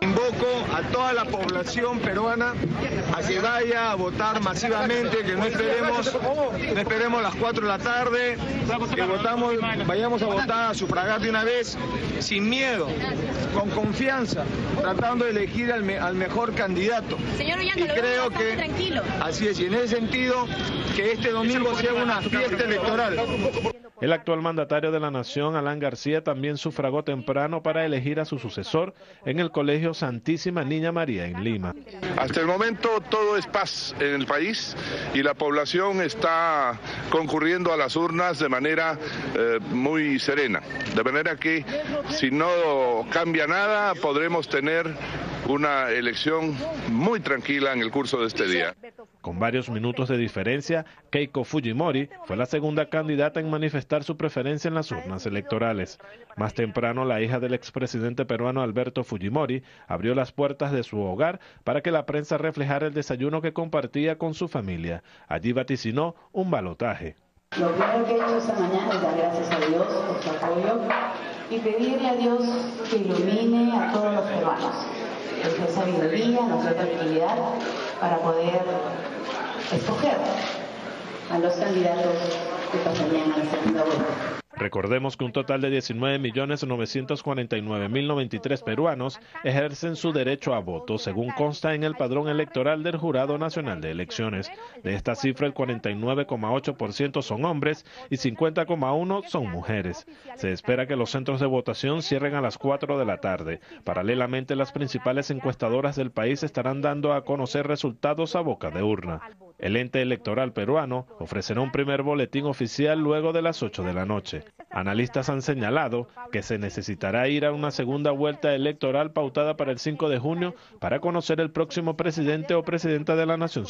Invoco a toda la población peruana a que vaya a votar masivamente, que no esperemos, no esperemos las 4 de la tarde, que votamos, vayamos a votar a sufragar de una vez, sin miedo, con confianza, tratando de elegir al, me- al mejor candidato. Señor Ollanta, y creo que tranquilo. así es, y en ese sentido, que este domingo sea una fiesta electoral. El actual mandatario de la nación, Alan García, también sufragó temprano para elegir a su sucesor en el Colegio Santísima Niña María en Lima. Hasta el momento todo es paz en el país y la población está concurriendo a las urnas de manera eh, muy serena. De manera que si no cambia nada podremos tener una elección muy tranquila en el curso de este día. Con varios minutos de diferencia, Keiko Fujimori fue la segunda candidata en manifestar su preferencia en las urnas electorales. Más temprano, la hija del expresidente peruano Alberto Fujimori abrió las puertas de su hogar para que la prensa reflejara el desayuno que compartía con su familia. Allí vaticinó un balotaje. Lo primero que he hecho esta mañana es dar gracias a Dios por su apoyo y pedirle a Dios que ilumine a todos los peruanos, que dé sabiduría, nos dé tranquilidad para poder escoger a los candidatos que pasarían a la segunda vuelta. Recordemos que un total de 19.949.093 peruanos ejercen su derecho a voto, según consta en el padrón electoral del Jurado Nacional de Elecciones. De esta cifra, el 49,8% son hombres y 50,1% son mujeres. Se espera que los centros de votación cierren a las 4 de la tarde. Paralelamente, las principales encuestadoras del país estarán dando a conocer resultados a boca de urna. El ente electoral peruano ofrecerá un primer boletín oficial luego de las 8 de la noche. Analistas han señalado que se necesitará ir a una segunda vuelta electoral pautada para el 5 de junio para conocer el próximo presidente o presidenta de la nación.